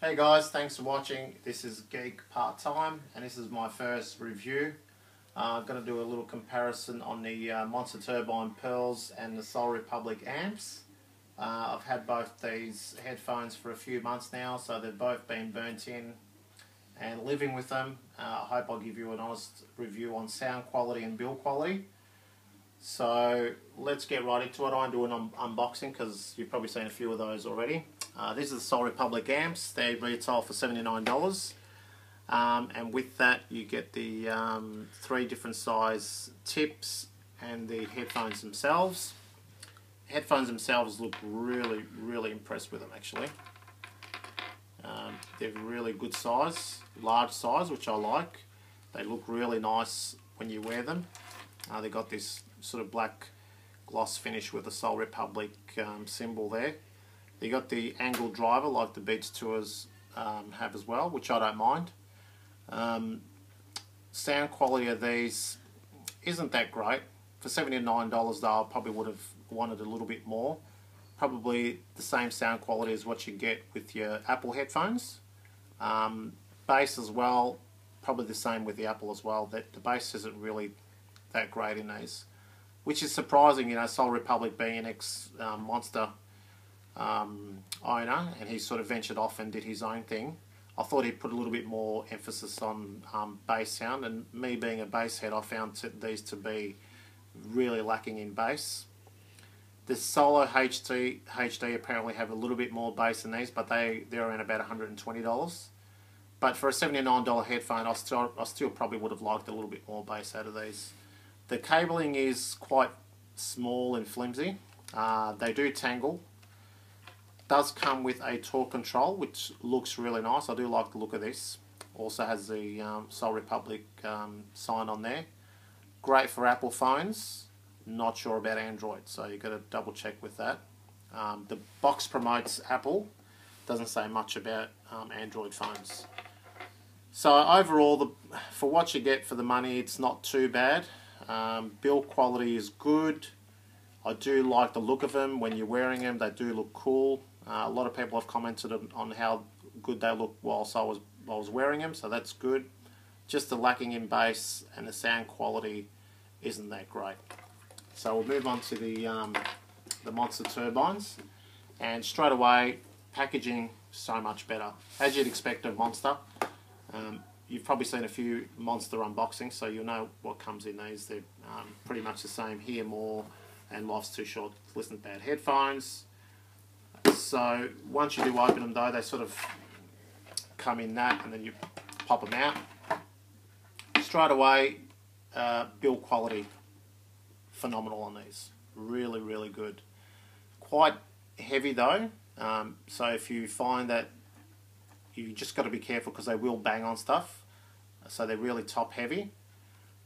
Hey guys, thanks for watching. This is Geek Part Time and this is my first review. Uh, I'm going to do a little comparison on the uh, Monster Turbine Pearls and the Sol Republic amps. Uh, I've had both these headphones for a few months now, so they've both been burnt in and living with them. Uh, I hope I'll give you an honest review on sound quality and build quality. So let's get right into it. I'm doing an un unboxing because you've probably seen a few of those already. Uh, this is the Sol Republic amps. They retail for $79. Um, and with that you get the um, three different size tips and the headphones themselves. Headphones themselves look really, really impressed with them actually. Um, they're really good size, large size, which I like. They look really nice when you wear them. Uh, they got this sort of black gloss finish with the Sol Republic um, symbol there. You got the angled driver like the Beats Tours um, have as well, which I don't mind. Um, sound quality of these isn't that great. For $79 though, I probably would have wanted a little bit more. Probably the same sound quality as what you get with your Apple headphones. Um, bass as well, probably the same with the Apple as well. That the bass isn't really that great in these, which is surprising. You know, Sol Republic being an ex um, Monster um, owner, and he sort of ventured off and did his own thing. I thought he'd put a little bit more emphasis on um, bass sound, and me being a bass head, I found these to be really lacking in bass. The Solo HD, HD apparently have a little bit more bass than these, but they, they're around about $120. But for a $79 headphone, I still, I still probably would have liked a little bit more bass out of these. The cabling is quite small and flimsy. Uh, they do tangle, does come with a torque control, which looks really nice. I do like the look of this. Also has the um, Sol Republic um, sign on there. Great for Apple phones. Not sure about Android, so you've got to double check with that. Um, the box promotes Apple. Doesn't say much about um, Android phones. So overall, the, for what you get for the money, it's not too bad. Um, build quality is good. I do like the look of them. When you're wearing them, they do look cool. Uh, a lot of people have commented on how good they look whilst I was, I was wearing them, so that's good. Just the lacking in bass and the sound quality isn't that great. So we'll move on to the, um, the Monster Turbines. And straight away, packaging so much better. As you'd expect of Monster. Um, you've probably seen a few Monster unboxings, so you'll know what comes in these. They're um, pretty much the same. here, more and Life's Too Short to Listen to Bad headphones. So once you do open them though, they sort of come in that and then you pop them out. Straight away, uh, build quality, phenomenal on these. Really, really good. Quite heavy though, um, so if you find that you just got to be careful because they will bang on stuff. So they're really top heavy.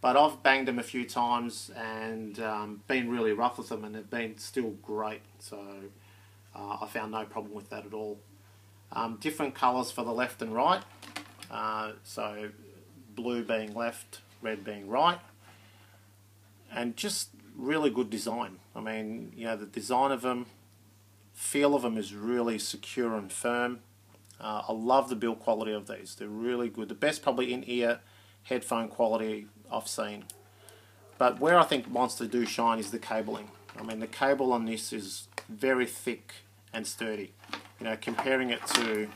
But I've banged them a few times and um, been really rough with them and they've been still great. So uh, I found no problem with that at all. Um, different colours for the left and right. Uh, so blue being left, red being right. And just really good design. I mean, you know, the design of them, feel of them is really secure and firm. Uh, I love the build quality of these. They're really good. The best probably in-ear headphone quality I've seen. But where I think Monster do shine is the cabling. I mean, the cable on this is very thick and sturdy. You know, comparing it to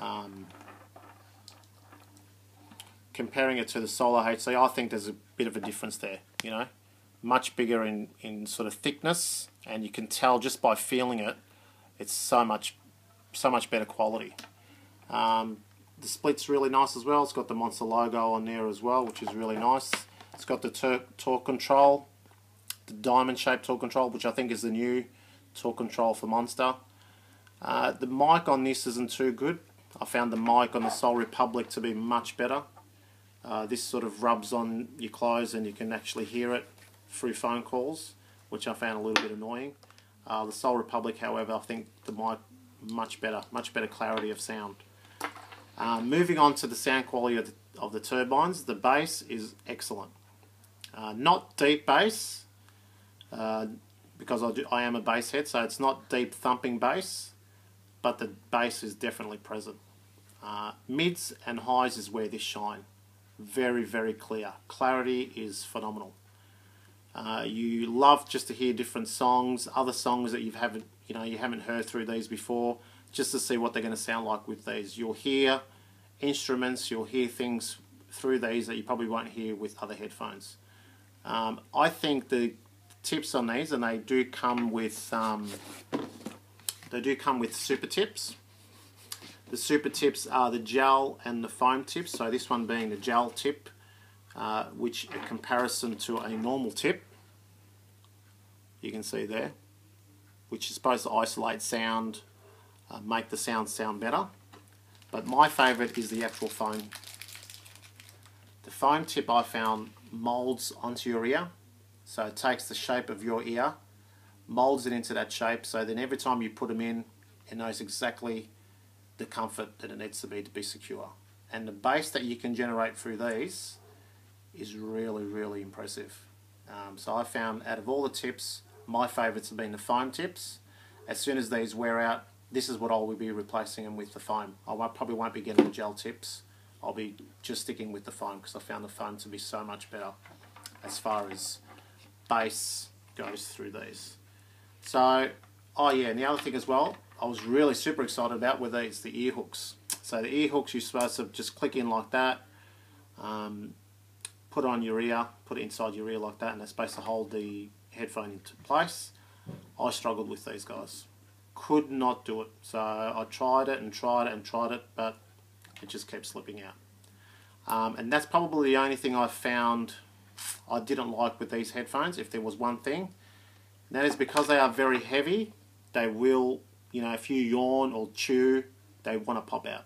um, comparing it to the Solo HD, I think there's a bit of a difference there. You know, much bigger in in sort of thickness, and you can tell just by feeling it, it's so much so much better quality. Um, the split's really nice as well. It's got the Monster logo on there as well, which is really nice. It's got the torque control, the diamond shaped torque control, which I think is the new torque control for Monster. Uh, the mic on this isn't too good. I found the mic on the Sol Republic to be much better. Uh, this sort of rubs on your clothes and you can actually hear it through phone calls, which I found a little bit annoying. Uh, the Sol Republic, however, I think the mic much better, much better clarity of sound. Uh, moving on to the sound quality of the, of the turbines, the bass is excellent. Uh, not deep bass, uh, because I, do, I am a bass head, so it's not deep thumping bass, but the bass is definitely present. Uh, mids and highs is where this shine. Very, very clear. Clarity is phenomenal. Uh, you love just to hear different songs, other songs that you haven't, you know, you haven't heard through these before, just to see what they're going to sound like with these. You'll hear instruments, you'll hear things through these that you probably won't hear with other headphones. Um, I think the tips on these, and they do come with um, they do come with super tips. The super tips are the gel and the foam tips. So this one being the gel tip, uh, which a comparison to a normal tip. You can see there, which is supposed to isolate sound, uh, make the sound sound better. But my favourite is the actual foam. The foam tip I found molds onto your ear. So it takes the shape of your ear, molds it into that shape, so then every time you put them in, it knows exactly the comfort that it needs to be to be secure. And the bass that you can generate through these is really, really impressive. Um, so I found out of all the tips, my favourites have been the foam tips. As soon as these wear out, this is what I will be replacing them with the foam. I won't, probably won't be getting the gel tips. I'll be just sticking with the foam because I found the foam to be so much better as far as bass goes through these. So, oh yeah, and the other thing as well, I was really super excited about were these, the ear hooks. So the ear hooks you're supposed to just click in like that, um, put on your ear, put it inside your ear like that, and they're supposed to hold the headphone into place. I struggled with these guys. Could not do it. So I tried it and tried it and tried it, but it just kept slipping out. Um, and that's probably the only thing I found I didn't like with these headphones, if there was one thing. And that is because they are very heavy, they will, you know, if you yawn or chew, they want to pop out.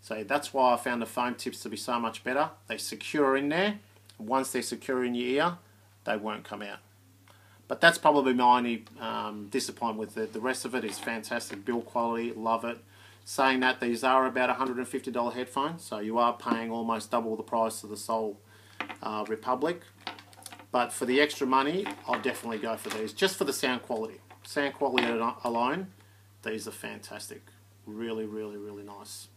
So that's why I found the foam tips to be so much better. They secure in there. Once they're secure in your ear, they won't come out. But that's probably my only um, disappointment with it. The rest of it is fantastic build quality, love it. Saying that these are about $150 headphones, so you are paying almost double the price of the Sol uh, Republic. But for the extra money, I'll definitely go for these, just for the sound quality. Sound quality alone, these are fantastic. Really, really, really nice.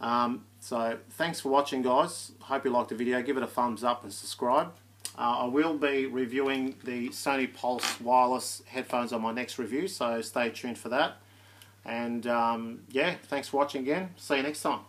Um, so thanks for watching guys. Hope you liked the video. Give it a thumbs up and subscribe. Uh, I will be reviewing the Sony Pulse wireless headphones on my next review, so stay tuned for that. And um, yeah, thanks for watching again. See you next time.